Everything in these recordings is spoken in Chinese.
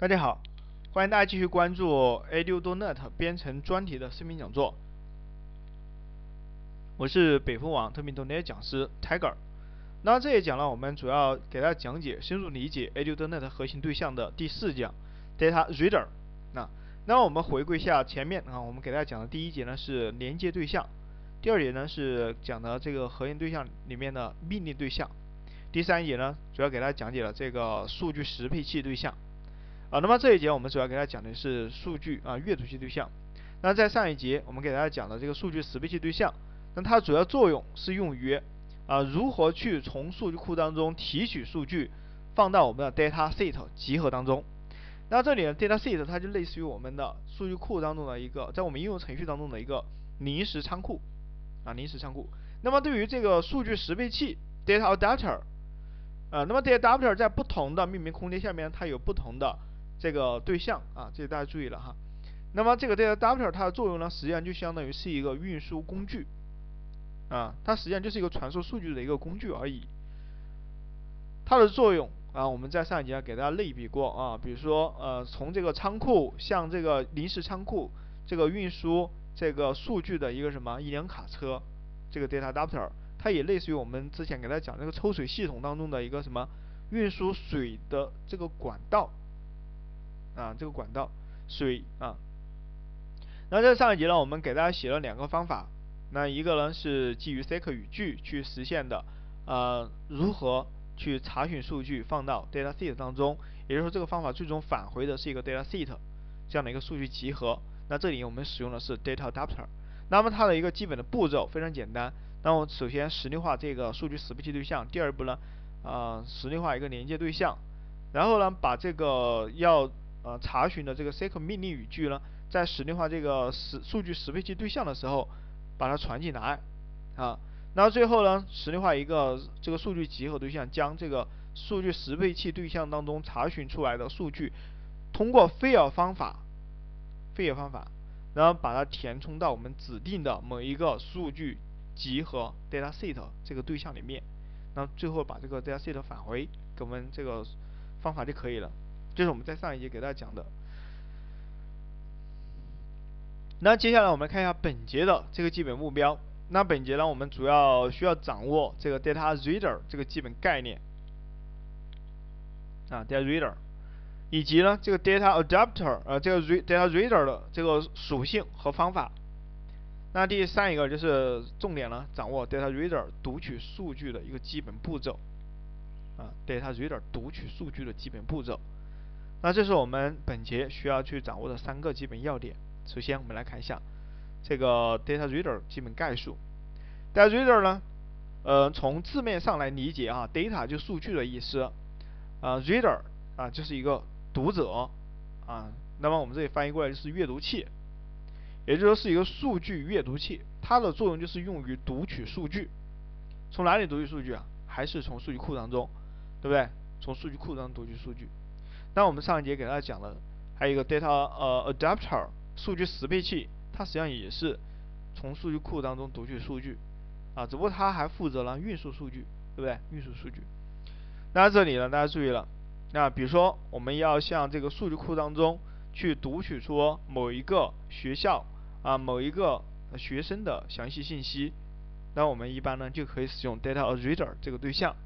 大家好，欢迎大家继续关注 ADUDoNet 编程专题的视频讲座。我是北风网特命 .NET 讲师 Tiger。那这一讲呢，我们主要给大家讲解深入理解 ADUDoNet 核心对象的第四讲 Data Reader。那那我们回顾一下前面啊，我们给大家讲的第一节呢是连接对象，第二节呢是讲的这个核心对象里面的命令对象，第三节呢主要给大家讲解了这个数据适配器对象。啊，那么这一节我们主要给大家讲的是数据啊阅读器对象。那在上一节我们给大家讲的这个数据识别器对象，那它主要作用是用于啊如何去从数据库当中提取数据，放到我们的 data set 集合当中。那这里的 data set 它就类似于我们的数据库当中的一个，在我们应用程序当中的一个临时仓库啊临时仓库。那么对于这个数据识别器 data adapter，呃，那么 data adapter 在不同的命名空间下面它有不同的。这个对象啊，这大家注意了哈。那么这个 data adapter 它的作用呢，实际上就相当于是一个运输工具啊，它实际上就是一个传输数据的一个工具而已。它的作用啊，我们在上一节给大家类比过啊，比如说呃，从这个仓库向这个临时仓库这个运输这个数据的一个什么一辆卡车，这个 data adapter 它也类似于我们之前给大家讲那个抽水系统当中的一个什么运输水的这个管道。啊，这个管道水啊，那在上一节呢，我们给大家写了两个方法，那一个呢是基于 SQL 语句去实现的，呃，如何去查询数据放到 data set 当中，也就是说这个方法最终返回的是一个 data set 这样的一个数据集合。那这里我们使用的是 data adapter，那么它的一个基本的步骤非常简单，那我首先实例化这个数据适配器对象，第二步呢，啊，实例化一个连接对象，然后呢把这个要呃，查询的这个 SQL 命令语句呢，在实例化这个实数据适配器对象的时候，把它传进来啊。然后最后呢，实例化一个这个数据集合对象，将这个数据适配器对象当中查询出来的数据，通过 fill 方法，fill 方法，然后把它填充到我们指定的某一个数据集合 data set 这个对象里面，那最后把这个 data set 返回给我们这个方法就可以了。这是我们在上一节给大家讲的。那接下来我们看一下本节的这个基本目标。那本节呢，我们主要需要掌握这个 data reader 这个基本概念啊，data reader，以及呢这个 data adapter 呃这个 data reader 的这个属性和方法。那第三一个就是重点呢，掌握 data reader 读取数据的一个基本步骤啊，data reader 读取数据的基本步骤。那这是我们本节需要去掌握的三个基本要点。首先，我们来看一下这个 data reader 基本概述。data reader 呢，呃，从字面上来理解啊，data 就数据的意思，啊，reader 啊就是一个读者啊，那么我们这里翻译过来就是阅读器，也就是说是一个数据阅读器，它的作用就是用于读取数据。从哪里读取数据啊？还是从数据库当中，对不对？从数据库当中读取数据。那我们上一节给大家讲了，还有一个 data 呃 adapter 数据适配器，它实际上也是从数据库当中读取数据，啊，只不过它还负责了运输数据，对不对？运输数据。那这里呢，大家注意了，那比如说我们要向这个数据库当中去读取出某一个学校啊某一个学生的详细信息，那我们一般呢就可以使用 data reader 这个对象，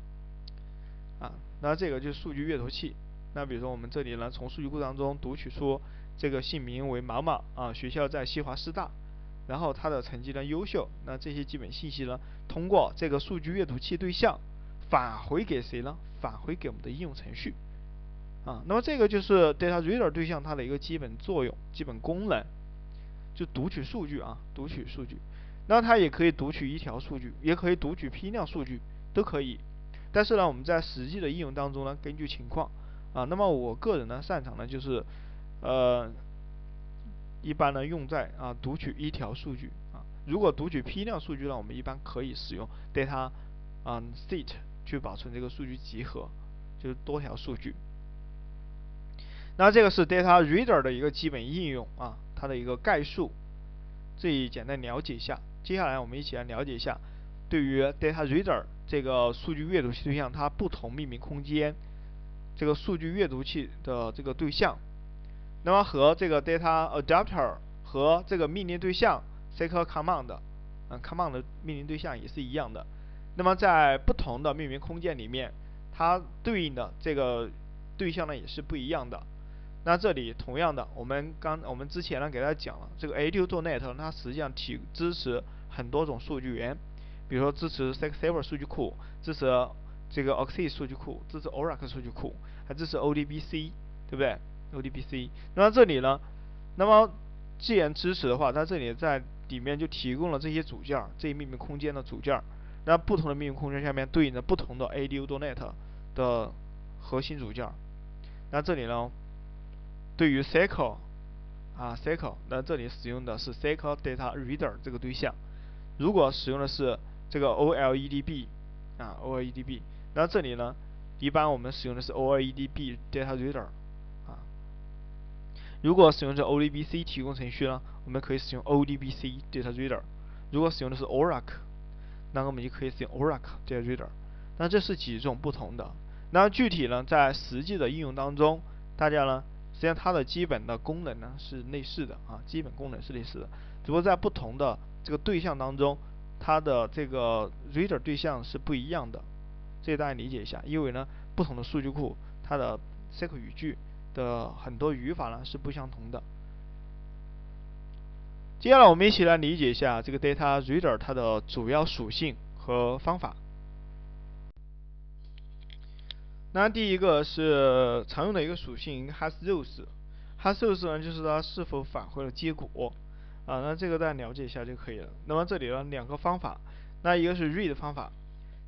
啊，那这个就是数据阅读器。那比如说我们这里呢，从数据库当中读取出这个姓名为毛毛啊，学校在西华师大，然后他的成绩呢优秀，那这些基本信息呢，通过这个数据阅读器对象返回给谁呢？返回给我们的应用程序啊。那么这个就是 data reader 对象它的一个基本作用、基本功能，就读取数据啊，读取数据。那它也可以读取一条数据，也可以读取批量数据，都可以。但是呢，我们在实际的应用当中呢，根据情况。啊，那么我个人呢擅长的就是，呃，一般呢用在啊读取一条数据啊，如果读取批量数据呢，我们一般可以使用 data 啊 set 去保存这个数据集合，就是多条数据。那这个是 data reader 的一个基本应用啊，它的一个概述，这里简单了解一下。接下来我们一起来了解一下，对于 data reader 这个数据阅读对象，它不同命名空间。这个数据阅读器的这个对象，那么和这个 data adapter 和这个命令对象 s q l command，嗯，command 的命令对象也是一样的。那么在不同的命名空间里面，它对应的这个对象呢也是不一样的。那这里同样的，我们刚我们之前呢给大家讲了，这个 A2.NET 它实际上提支持很多种数据源，比如说支持 SQL Server 数据库，支持这个 Oxy 数据库，支持 Oracle 数据库，还支持 ODBC，对不对？ODBC。那这里呢，那么既然支持的话，它这里在里面就提供了这些组件，这一命名空间的组件。那不同的命名空间下面对应着不同的 A2.NET 的核心组件。那这里呢？对于 SQL 啊 SQL，那这里使用的是 SQL Data Reader 这个对象。如果使用的是这个 OLEDB 啊 OLEDB，那这里呢，一般我们使用的是 OLEDB Data Reader 啊。如果使用这 ODBC 提供程序呢，我们可以使用 ODBC Data Reader。如果使用的是 Oracle，那我们就可以使用 Oracle Data Reader。那这是几种不同的。那具体呢，在实际的应用当中，大家呢？实际上它的基本的功能呢是类似的啊，基本功能是类似的，只不过在不同的这个对象当中，它的这个 reader 对象是不一样的，这个大家理解一下，因为呢不同的数据库它的 SQL 语句的很多语法呢是不相同的。接下来我们一起来理解一下这个 data reader 它的主要属性和方法。那第一个是常用的一个属性，hasRows，hasRows 呢就是它是否返回了结果啊，那这个大家了解一下就可以了。那么这里呢两个方法，那一个是 read 方法，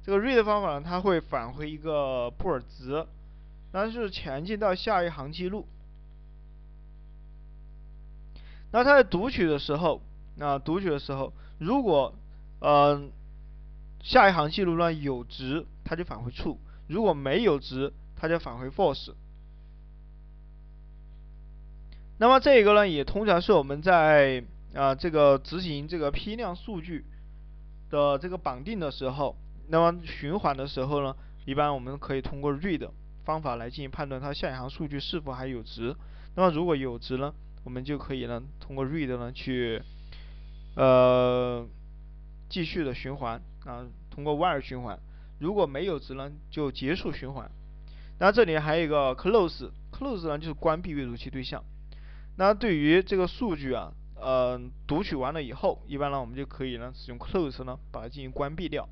这个 read 方法呢它会返回一个布尔值，那是前进到下一行记录。那它在读取的时候，那读取的时候，如果嗯下一行记录呢有值，它就返回 true。如果没有值，它就返回 false。那么这个呢，也通常是我们在啊这个执行这个批量数据的这个绑定的时候，那么循环的时候呢，一般我们可以通过 read 方法来进行判断它下一行数据是否还有值。那么如果有值呢，我们就可以呢通过 read 呢去呃继续的循环啊，通过 while 循环。如果没有值呢，就结束循环。那这里还有一个 close，close 呢就是关闭阅读器对象。那对于这个数据啊，呃，读取完了以后，一般呢我们就可以呢使用 close 呢把它进行关闭掉。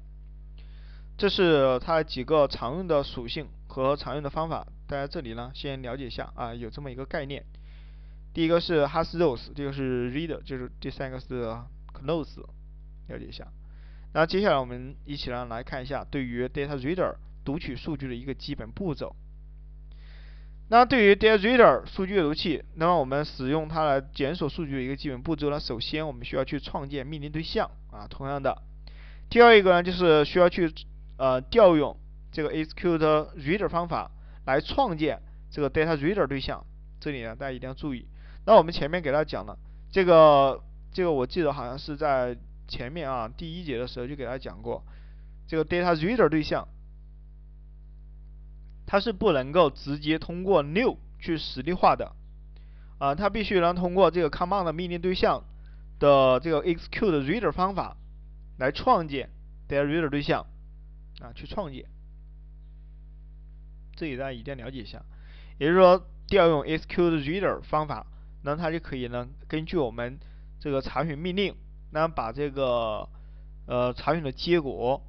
这是它几个常用的属性和常用的方法，大家这里呢先了解一下啊，有这么一个概念。第一个是 hasRows，这个是 read，就是第三个是 close，了解一下。那接下来我们一起呢来看一下对于 data reader 读取数据的一个基本步骤。那对于 data reader 数据阅读器，那么我们使用它来检索数据的一个基本步骤呢，首先我们需要去创建命令对象啊，同样的。第二一个呢就是需要去呃调用这个 execute reader 方法来创建这个 data reader 对象。这里呢大家一定要注意。那我们前面给大家讲了这个这个我记得好像是在。前面啊，第一节的时候就给大家讲过，这个 data reader 对象，它是不能够直接通过 new 去实例化的，啊，它必须能通过这个 command 命令对象的这个 execute reader 方法来创建 data reader 对象，啊，去创建，这里大家一定要了解一下，也就是说调用 execute reader 方法，那它就可以呢根据我们这个查询命令。那把这个呃查询的结果，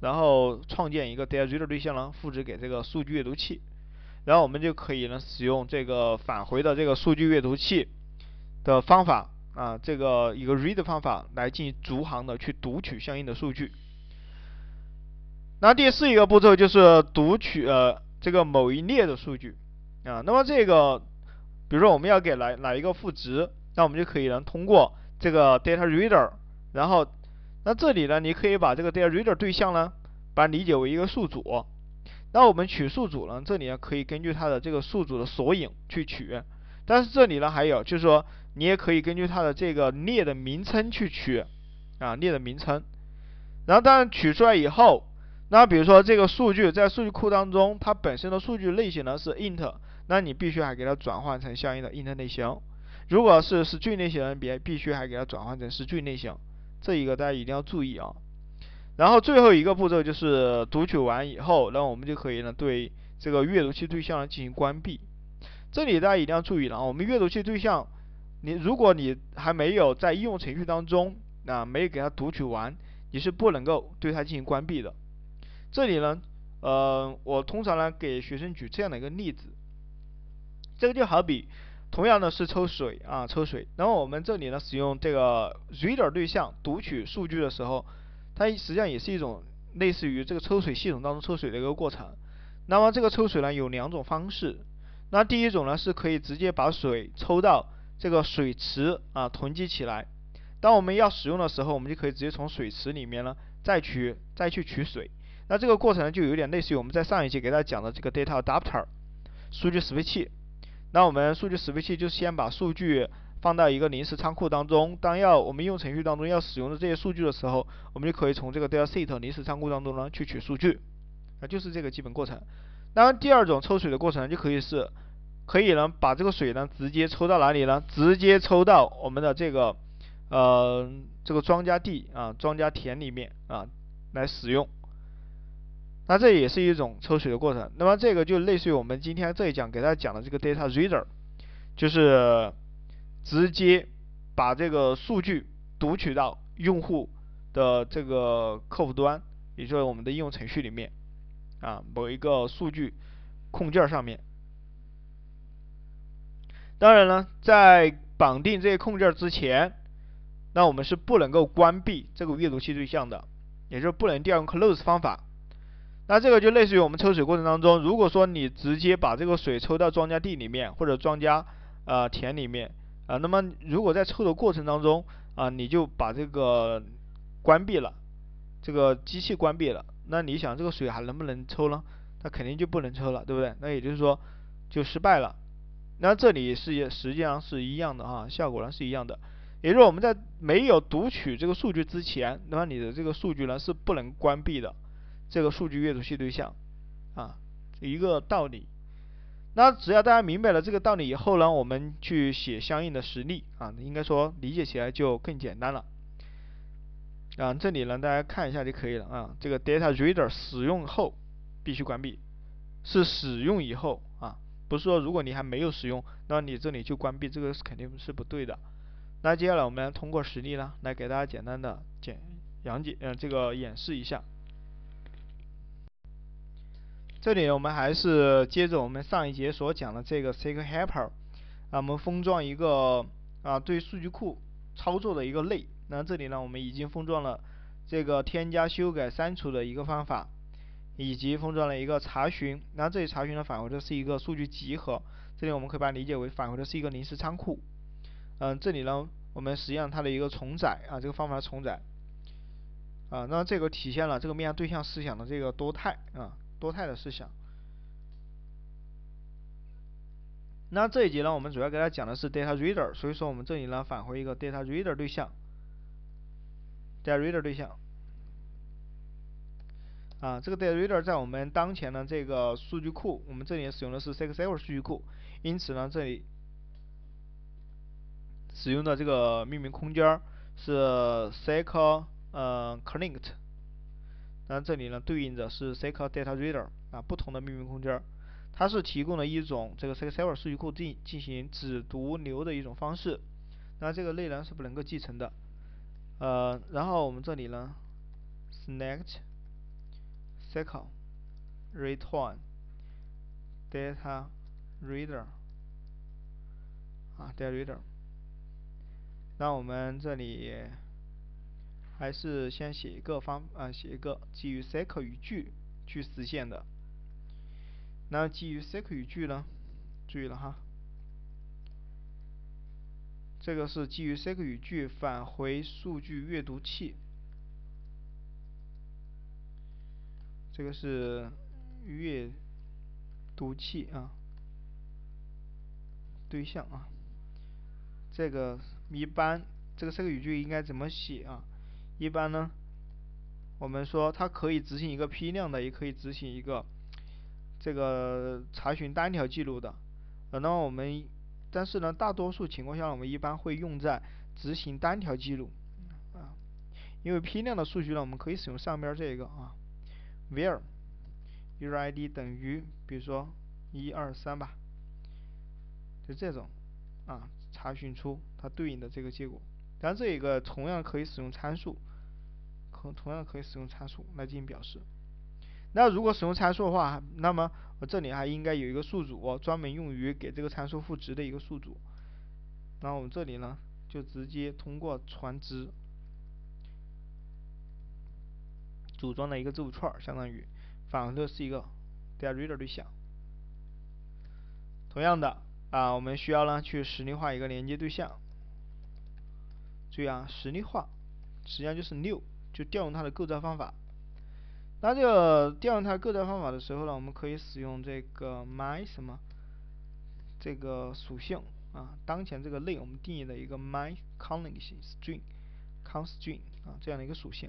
然后创建一个 data reader 对象呢，复制给这个数据阅读器，然后我们就可以呢使用这个返回的这个数据阅读器的方法啊，这个一个 read 方法来进行逐行的去读取相应的数据。那第四一个步骤就是读取呃这个某一列的数据啊，那么这个比如说我们要给哪哪一个赋值，那我们就可以呢通过这个 data reader，然后，那这里呢，你可以把这个 data reader 对象呢，把它理解为一个数组。那我们取数组呢，这里呢可以根据它的这个数组的索引去取。但是这里呢还有，就是说你也可以根据它的这个列的名称去取，啊列的名称。然后当然取出来以后，那比如说这个数据在数据库当中，它本身的数据类型呢是 int，那你必须还给它转换成相应的 int 类型。如果是 string 类型，别必须还给它转换成 string 类型。这一个大家一定要注意啊。然后最后一个步骤就是读取完以后，那我们就可以呢对这个阅读器对象呢进行关闭。这里大家一定要注意了啊，我们阅读器对象，你如果你还没有在应用程序当中啊没有给它读取完，你是不能够对它进行关闭的。这里呢，呃，我通常呢给学生举这样的一个例子，这个就好比同样的是抽水啊，抽水，然后我们这里呢使用这个 reader 对象读取数据的时候，它实际上也是一种类似于这个抽水系统当中抽水的一个过程。那么这个抽水呢有两种方式，那第一种呢是可以直接把水抽到这个水池啊囤积起来，当我们要使用的时候，我们就可以直接从水池里面呢再取再去取水。那这个过程呢，就有点类似于我们在上一节给大家讲的这个 data adapter 数据识别器。那我们数据识别器就先把数据放到一个临时仓库当中，当要我们应用程序当中要使用的这些数据的时候，我们就可以从这个 data set 临时仓库当中呢去取数据。啊，就是这个基本过程。那第二种抽水的过程就可以是，可以呢把这个水呢直接抽到哪里呢？直接抽到我们的这个呃这个庄稼地啊庄稼田里面啊来使用。那这也是一种抽水的过程。那么这个就类似于我们今天这一讲给大家讲的这个 data reader，就是直接把这个数据读取到用户的这个客户端，也就是我们的应用程序里面啊某一个数据控件上面。当然了，在绑定这些控件之前，那我们是不能够关闭这个阅读器对象的，也就是不能调用 close 方法。那这个就类似于我们抽水过程当中，如果说你直接把这个水抽到庄稼地里面或者庄稼呃田里面啊，那么如果在抽的过程当中啊，你就把这个关闭了，这个机器关闭了，那你想这个水还能不能抽呢？它肯定就不能抽了，对不对？那也就是说就失败了。那这里是实际上是一样的啊，效果呢是一样的。也就是我们在没有读取这个数据之前，那么你的这个数据呢是不能关闭的。这个数据阅读器对象，啊，一个道理。那只要大家明白了这个道理以后呢，我们去写相应的实例啊，应该说理解起来就更简单了。啊，这里呢大家看一下就可以了啊。这个 data reader 使用后必须关闭，是使用以后啊，不是说如果你还没有使用，那你这里就关闭，这个是肯定是不对的。那接下来我们通过实例呢，来给大家简单的简讲解，嗯，这个演示一下。这里我们还是接着我们上一节所讲的这个 SQL helper，啊，我们封装一个啊对数据库操作的一个类。那这里呢，我们已经封装了这个添加、修改、删除的一个方法，以及封装了一个查询。那这里查询呢返回的是一个数据集合，这里我们可以把它理解为返回的是一个临时仓库。嗯，这里呢，我们实际上它的一个重载啊，这个方法重载。啊，那这个体现了这个面向对象思想的这个多态啊。多态的思想。那这一节呢，我们主要给大家讲的是 data reader，所以说我们这里呢返回一个 data reader 对象，data reader 对象。啊，这个 data reader 在我们当前的这个数据库，我们这里使用的是 SQL Server 数据库，因此呢，这里使用的这个命名空间是 SQL 呃 Connect。那这里呢，对应着是 SQL Data Reader 啊，不同的命名空间，它是提供了一种这个 SQL Server 数据库进进行只读流的一种方式。那这个类呢是不能够继承的。呃，然后我们这里呢，select SQL Return Data Reader 啊，Data Reader。那我们这里。还是先写一个方啊，写一个基于 SQL 语句去实现的。那基于 SQL 语句呢？注意了哈，这个是基于 SQL 语句返回数据阅读器。这个是阅读器啊，对象啊。这个一般这个 SQL 语句应该怎么写啊？一般呢，我们说它可以执行一个批量的，也可以执行一个这个查询单条记录的。呃，那么我们但是呢，大多数情况下我们一般会用在执行单条记录啊，因为批量的数据呢，我们可以使用上边这个啊，where user ID 等于比如说一二三吧，就这种啊，查询出它对应的这个结果。然后，这一个同样可以使用参数。可同样可以使用参数来进行表示。那如果使用参数的话，那么我这里还应该有一个数组，专门用于给这个参数赋值的一个数组。那我们这里呢，就直接通过传值组装的一个字符串，相当于返回的是一个 dataReader 对象。同样的啊，我们需要呢去实例化一个连接对象。注意啊，实例化实际上就是六。就调用它的构造方法。那这个调用它构造方法的时候呢，我们可以使用这个 my 什么这个属性啊，当前这个类我们定义的一个 my calling string constring 啊这样的一个属性，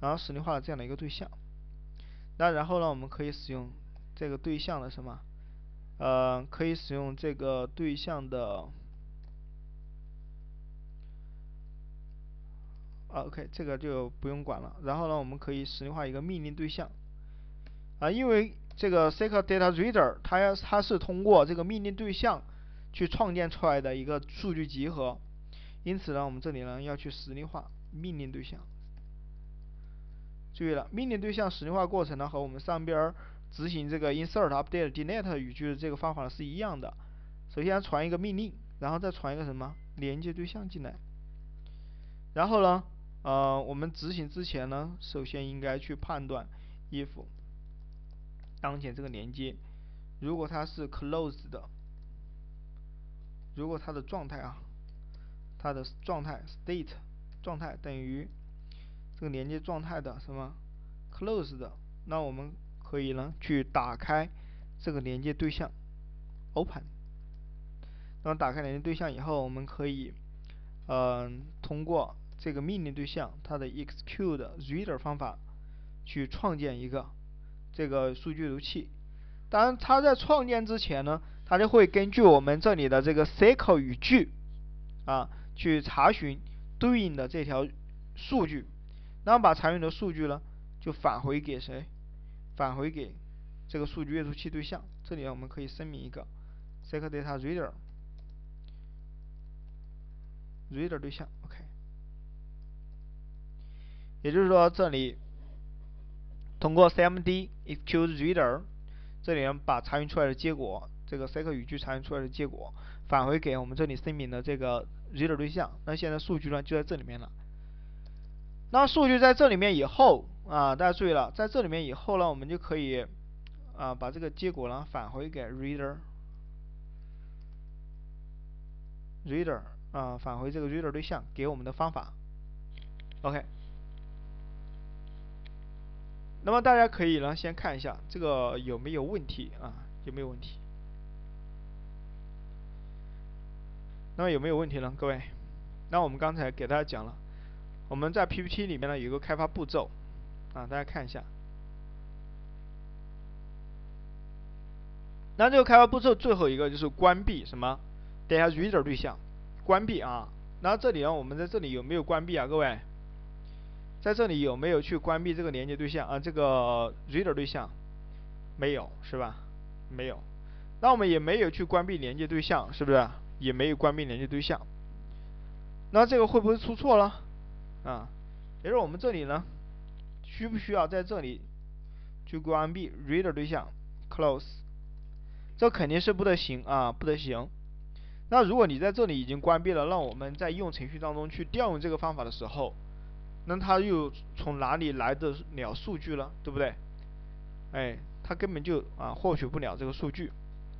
然后实例化了这样的一个对象。那然后呢，我们可以使用这个对象的什么？呃，可以使用这个对象的。OK，这个就不用管了。然后呢，我们可以实例化一个命令对象。啊，因为这个 s q l Data Reader 它要它是通过这个命令对象去创建出来的一个数据集合，因此呢，我们这里呢要去实例化命令对象。注意了，命令对象实例化过程呢和我们上边执行这个 Insert、Update、Delete 语句的这个方法是一样的。首先传一个命令，然后再传一个什么连接对象进来，然后呢？呃，我们执行之前呢，首先应该去判断 if 当前这个连接，如果它是 closed 的，如果它的状态啊，它的状态 state 状态等于这个连接状态的什么 closed 的，那我们可以呢去打开这个连接对象 open。那么打开连接对象以后，我们可以嗯通过这个命令对象它的 execute reader 方法去创建一个这个数据读器。当然，它在创建之前呢，它就会根据我们这里的这个 SQL 语句啊，去查询对应的这条数据，然后把查询的数据呢，就返回给谁？返回给这个数据阅读器对象。这里我们可以声明一个 SQL Data Reader Reader 对象，OK。也就是说，这里通过 cmd execute reader，这里把查询出来的结果，这个 SQL 语句查询出来的结果返回给我们这里声明的这个 reader 对象。那现在数据呢就在这里面了。那数据在这里面以后啊，大家注意了，在这里面以后呢，我们就可以啊把这个结果呢返回给 reader reader 啊返回这个 reader 对象给我们的方法。OK。那么大家可以呢先看一下这个有没有问题啊？有没有问题？那么有没有问题呢？各位，那我们刚才给大家讲了，我们在 PPT 里面呢有个开发步骤啊，大家看一下。那这个开发步骤最后一个就是关闭什么 Data Reader 对象，关闭啊。那这里呢，我们在这里有没有关闭啊？各位？在这里有没有去关闭这个连接对象啊？这个 reader 对象没有是吧？没有。那我们也没有去关闭连接对象，是不是？也没有关闭连接对象。那这个会不会出错了？啊，也就是我们这里呢，需不需要在这里去关闭 reader 对象 close？这肯定是不得行啊，不得行。那如果你在这里已经关闭了，让我们在应用程序当中去调用这个方法的时候。那它又从哪里来的了数据了，对不对？哎，它根本就啊获取不了这个数据，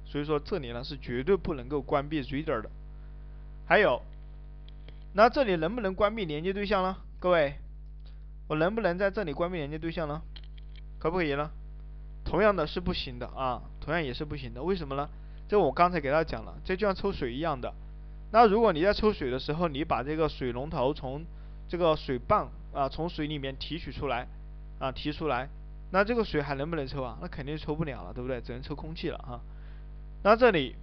所以说这里呢是绝对不能够关闭 reader 的。还有，那这里能不能关闭连接对象呢？各位，我能不能在这里关闭连接对象呢？可不可以呢？同样的是不行的啊，同样也是不行的。为什么呢？这我刚才给大家讲了，这就像抽水一样的。那如果你在抽水的时候，你把这个水龙头从这个水泵啊，从水里面提取出来，啊提出来，那这个水还能不能抽啊？那肯定抽不了了，对不对？只能抽空气了啊。那这里，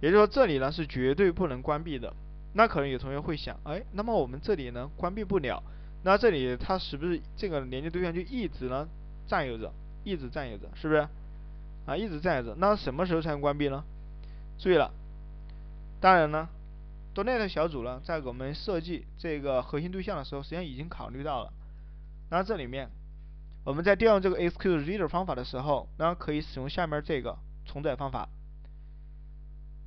也就是说这里呢是绝对不能关闭的。那可能有同学会想，哎，那么我们这里呢关闭不了，那这里它是不是这个连接对象就一直呢占有着，一直占有着，是不是？啊，一直占有着。那什么时候才能关闭呢？注意了，当然呢，.NET 小组呢在我们设计这个核心对象的时候，实际上已经考虑到了。那这里面，我们在调用这个 execute reader 方法的时候，那可以使用下面这个重载方法。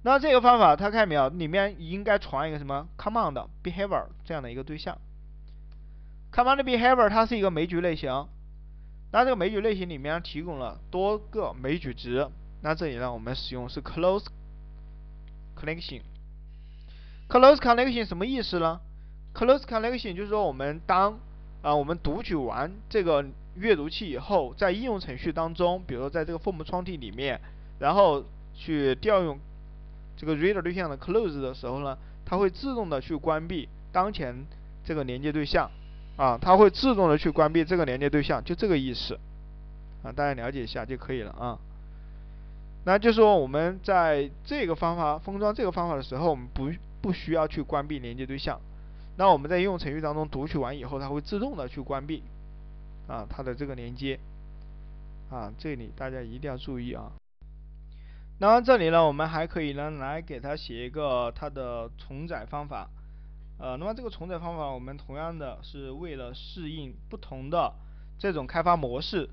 那这个方法，它看没有？里面应该传一个什么 command behavior 这样的一个对象。command behavior 它是一个枚举类型。那这个枚举类型里面提供了多个枚举值。那这里呢，我们使用是 close connection。Close connection 什么意思呢？close connection 就是说我们当啊我们读取完这个阅读器以后，在应用程序当中，比如说在这个 form 窗体里面，然后去调用。这个 reader 对象的 close 的时候呢，它会自动的去关闭当前这个连接对象，啊，它会自动的去关闭这个连接对象，就这个意思，啊，大家了解一下就可以了啊。那就是说我们在这个方法封装这个方法的时候，我们不不需要去关闭连接对象，那我们在应用程序当中读取完以后，它会自动的去关闭，啊，它的这个连接，啊，这里大家一定要注意啊。那这里呢，我们还可以呢来给它写一个它的重载方法，呃，那么这个重载方法我们同样的是为了适应不同的这种开发模式。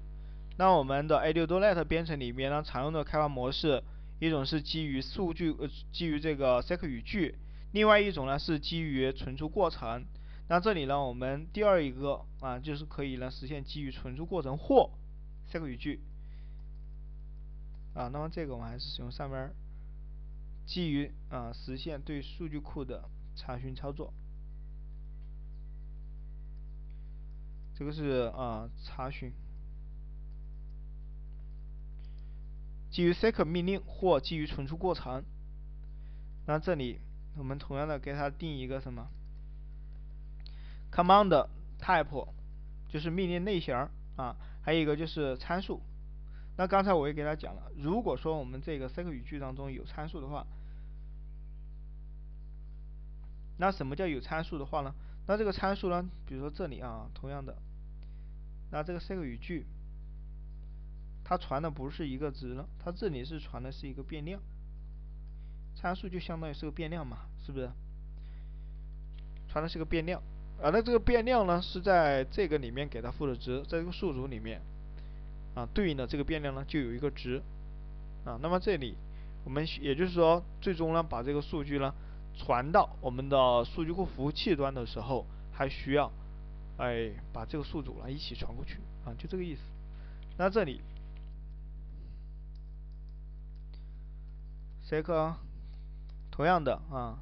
那我们的 ADO.NET 编程里面呢常用的开发模式，一种是基于数据呃基于这个 s q 语句，另外一种呢是基于存储过程。那这里呢我们第二一个啊就是可以呢实现基于存储过程或 s q 语句。啊，那么这个我们还是使用上面基于啊实现对数据库的查询操作。这个是啊查询，基于 seq 命令或基于存储过程。那这里我们同样的给它定一个什么 command type，就是命令类型啊，还有一个就是参数。那刚才我也给他讲了，如果说我们这个 SQL 语句当中有参数的话，那什么叫有参数的话呢？那这个参数呢，比如说这里啊，同样的，那这个 SQL 语句，它传的不是一个值了，它这里是传的是一个变量，参数就相当于是个变量嘛，是不是？传的是个变量，啊，那这个变量呢是在这个里面给它赋的值，在这个数组里面。啊，对应的这个变量呢，就有一个值，啊，那么这里我们也就是说，最终呢，把这个数据呢传到我们的数据库服务器端的时候，还需要哎把这个数组呢一起传过去，啊，就这个意思。那这里，seq 同样的啊，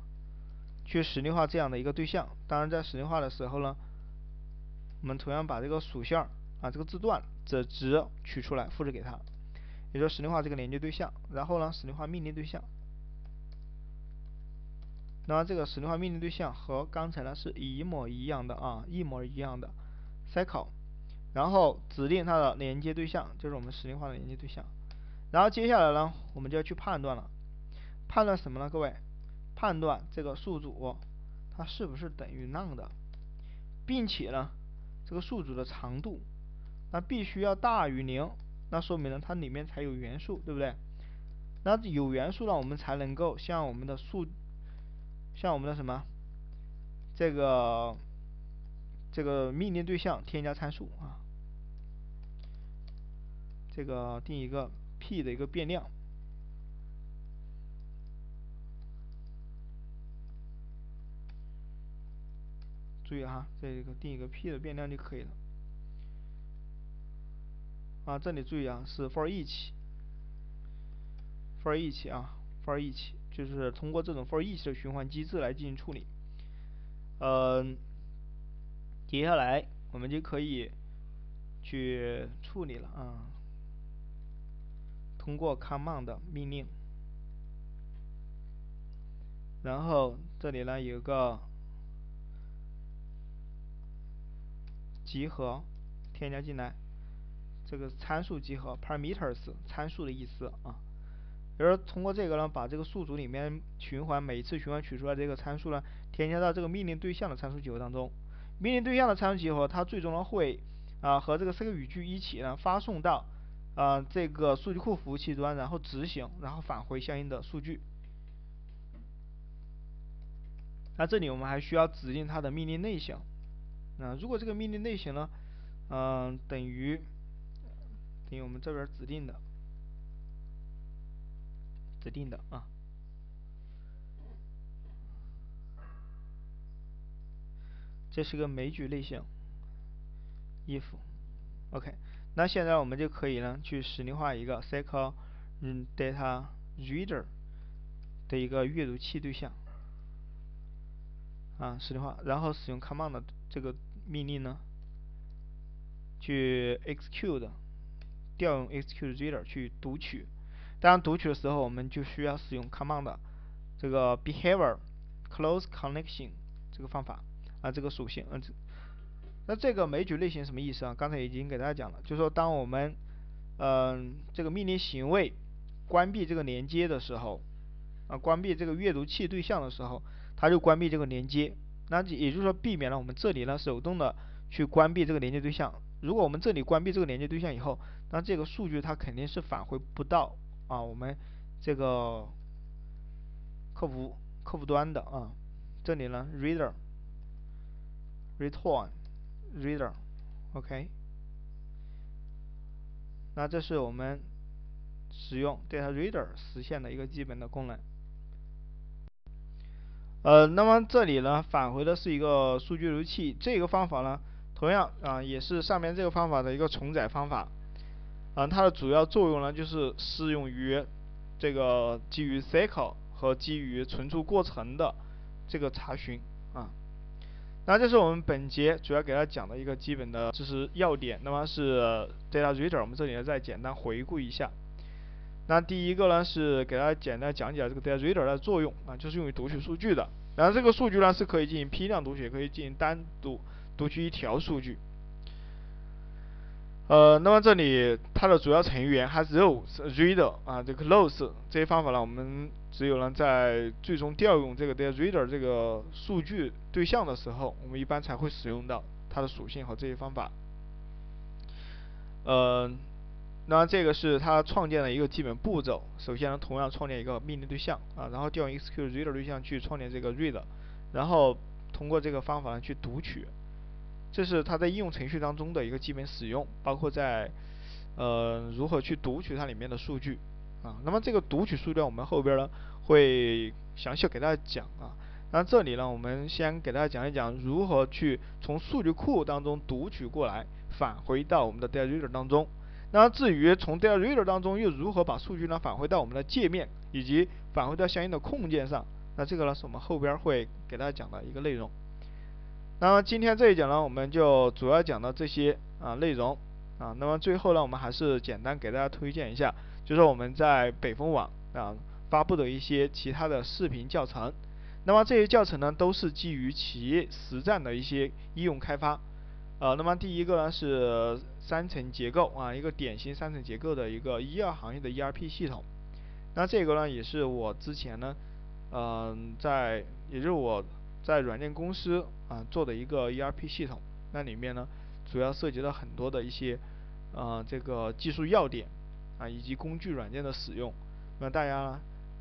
去实例化这样的一个对象，当然在实例化的时候呢，我们同样把这个属性啊这个字段。的值取出来，复制给它，也就是实例化这个连接对象，然后呢，实例化命令对象。那么这个实例化命令对象和刚才呢是一模一样的啊，一模一样的。cycle，然后指定它的连接对象，就是我们实例化的连接对象。然后接下来呢，我们就要去判断了，判断什么呢？各位，判断这个数组它是不是等于 none 的，并且呢，这个数组的长度。那必须要大于零，那说明呢它里面才有元素，对不对？那有元素呢，我们才能够向我们的数，向我们的什么，这个这个命令对象添加参数啊，这个定一个 p 的一个变量，注意哈，这个定一个 p 的变量就可以了。啊，这里注意啊，是 for each，for each 啊，for each，就是通过这种 for each 的循环机制来进行处理。嗯，接下来我们就可以去处理了啊，通过 command 命令，然后这里呢有个集合。添加进来，这个参数集合 parameters 参数的意思啊。比如通过这个呢，把这个数组里面循环每次循环取出来这个参数呢，添加到这个命令对象的参数集合当中。命令对象的参数集合，它最终呢会啊和这个 C 语句一起呢发送到啊这个数据库服务器端，然后执行，然后返回相应的数据。那这里我们还需要指定它的命令类型。那如果这个命令类型呢，嗯等于等于我们这边指定的。指定的啊，这是个枚举类型，if，OK，那现在我们就可以呢去实例化一个 SQL 嗯 data reader 的一个阅读器对象，啊实例化，然后使用 command 这个命令呢，去 execute 调用 execute reader 去读取。当读取的时候，我们就需要使用 command 这个 behavior close connection 这个方法啊，这个属性。嗯，那这个枚举类型什么意思啊？刚才已经给大家讲了，就是说当我们嗯这个命令行为关闭这个连接的时候啊，关闭这个阅读器对象的时候，它就关闭这个连接。那也就是说，避免了我们这里呢手动的去关闭这个连接对象。如果我们这里关闭这个连接对象以后，那这个数据它肯定是返回不到。啊，我们这个客服客户端的啊，这里呢，reader return reader，OK，那这是我们使用 data reader 实现的一个基本的功能。呃，那么这里呢，返回的是一个数据读器，这个方法呢，同样啊，也是上面这个方法的一个重载方法。嗯，它的主要作用呢，就是适用于这个基于 SQL 和基于存储过程的这个查询啊。那这是我们本节主要给大家讲的一个基本的知识要点。那么是 Data Reader，我们这里呢再简单回顾一下。那第一个呢是给大家简单讲解这个 Data Reader 的作用啊，就是用于读取数据的。然后这个数据呢是可以进行批量读取，也可以进行单独读取一条数据。呃，那么这里它的主要成员还是 rows、reader 啊，这个 close 这些方法呢，我们只有呢在最终调用这个 data reader 这个数据对象的时候，我们一般才会使用到它的属性和这些方法。呃，那这个是它创建的一个基本步骤。首先呢，同样创建一个命令对象啊，然后调用 execute reader 对象去创建这个 read，然后通过这个方法呢去读取。这是它在应用程序当中的一个基本使用，包括在呃如何去读取它里面的数据啊。那么这个读取数据，我们后边呢会详细给大家讲啊。那这里呢，我们先给大家讲一讲如何去从数据库当中读取过来，返回到我们的 data reader 当中。那至于从 data reader 当中又如何把数据呢返回到我们的界面，以及返回到相应的控件上，那这个呢是我们后边会给大家讲的一个内容。那么今天这一讲呢，我们就主要讲到这些啊内容啊。那么最后呢，我们还是简单给大家推荐一下，就是我们在北风网啊发布的一些其他的视频教程。那么这些教程呢，都是基于企业实战的一些应用开发。呃，那么第一个呢是三层结构啊，一个典型三层结构的一个医药行业的 ERP 系统。那这个呢也是我之前呢，嗯，在也就是我。在软件公司啊做的一个 ERP 系统，那里面呢主要涉及了很多的一些呃这个技术要点啊以及工具软件的使用，那大家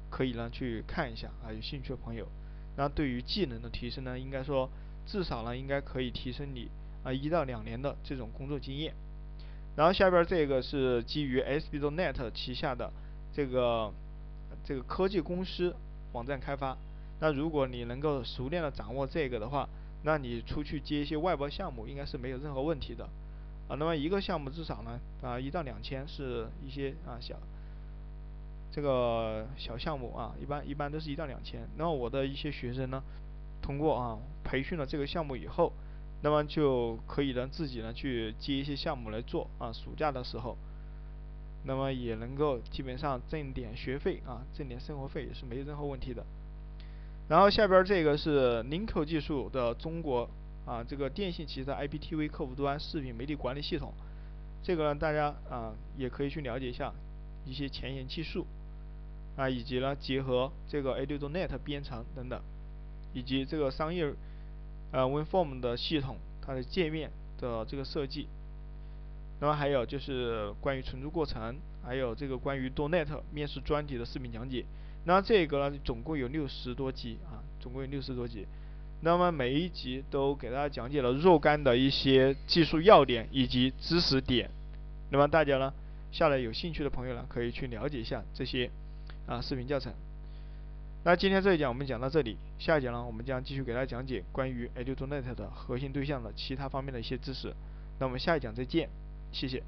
可以呢去看一下啊有兴趣的朋友，那对于技能的提升呢，应该说至少呢应该可以提升你啊一到两年的这种工作经验。然后下边这个是基于 SB.NET 旗下的这个这个科技公司网站开发。那如果你能够熟练的掌握这个的话，那你出去接一些外包项目应该是没有任何问题的，啊，那么一个项目至少呢，啊一到两千是一些啊小这个小项目啊，一般一般都是一到两千。那么我的一些学生呢，通过啊培训了这个项目以后，那么就可以呢自己呢去接一些项目来做啊，暑假的时候，那么也能够基本上挣点学费啊，挣点生活费也是没任何问题的。然后下边这个是 l i n k o 技术的中国啊这个电信其实的 IPTV 客户端视频媒体管理系统，这个呢大家啊也可以去了解一下一些前沿技术啊，以及呢结合这个 Edunet 编程等等，以及这个商业呃 WinForm 的系统它的界面的这个设计。那么还有就是关于存储过程，还有这个关于 .NET 面试专题的视频讲解。那这个呢，总共有六十多集啊，总共有六十多集。那么每一集都给大家讲解了若干的一些技术要点以及知识点。那么大家呢，下来有兴趣的朋友呢，可以去了解一下这些啊视频教程。那今天这一讲我们讲到这里，下一讲呢，我们将继续给大家讲解关于 EduNet 的核心对象的其他方面的一些知识。那我们下一讲再见。谢谢。